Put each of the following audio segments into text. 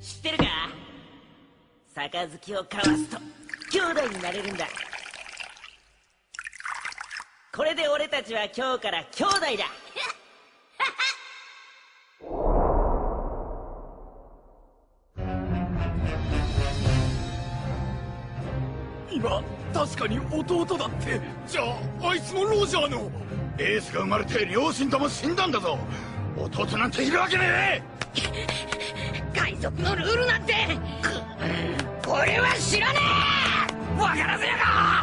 知ってるか？杯を交わすと兄弟になれるんだ。これで俺たちは今日から兄弟だ。今確かに弟だってじゃああいつもロジャーのエースが生まれて両親とも死んだんだぞ。弟なんているわけねえ。海賊のルールなんて。これは知らねえ。分からずやが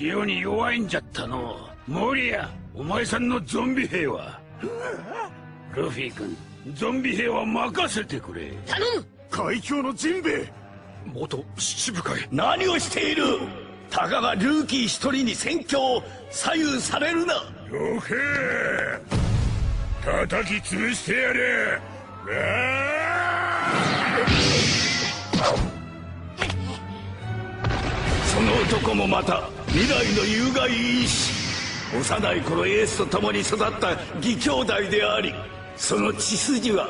塩に弱いんじゃったの。モリアお前さんのゾンビ兵は。ルフィ君ゾンビ兵は任せてくれ。頼む！海峡のジンベエ。元七部会何をしている？たかがルーキー一人に戦況を左右されるな。よけ叩き潰してやれその男もまた未来の有害因子幼い頃エースと共に育った義兄弟でありその血筋は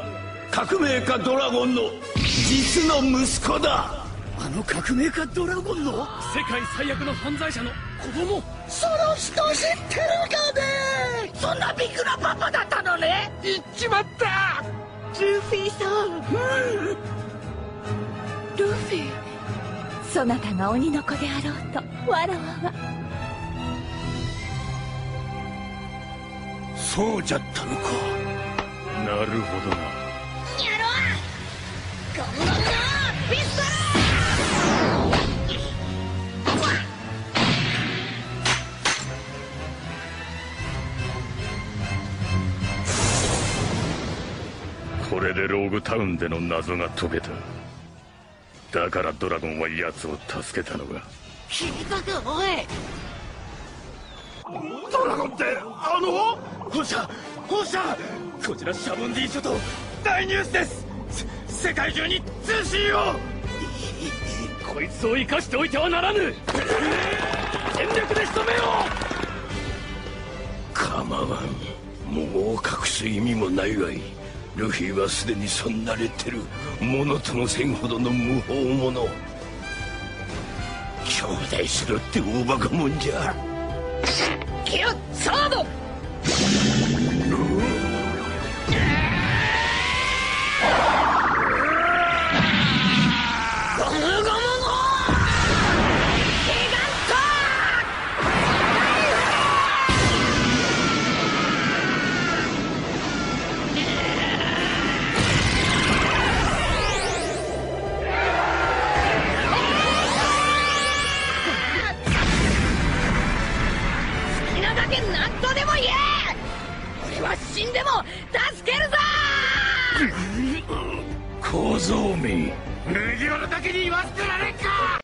革命家ドラゴンの実の息子だ。あの革命家ドラゴンの？世界最悪の犯罪者の子供？その人知ってるかね？そんなビッグなパパだったのね。言っちまった。ルフィさん、ルそなたが鬼の子であろうとわらわは。そうじゃったのか。なるほどな。やろう。ゴムゴムのピストこれでローグタウンでの謎が解けただからドラゴンは奴を助けたのが聞いたかおい。ドラゴンってあの放射放射！こちらシャボンディ諸島大ニュースです。世界中に通信を！こいつを生かしておいてはならぬ。全力で仕留めよう。構わん。もう隠す意味もないわいルフィはすでにそんなれてる者との戦ほどの無法者兄弟しろって大バカもんじゃ。キュッサード！け何とでも言え俺は死んでも助けるぞ小僧め。麦わらだけに言わせてられんか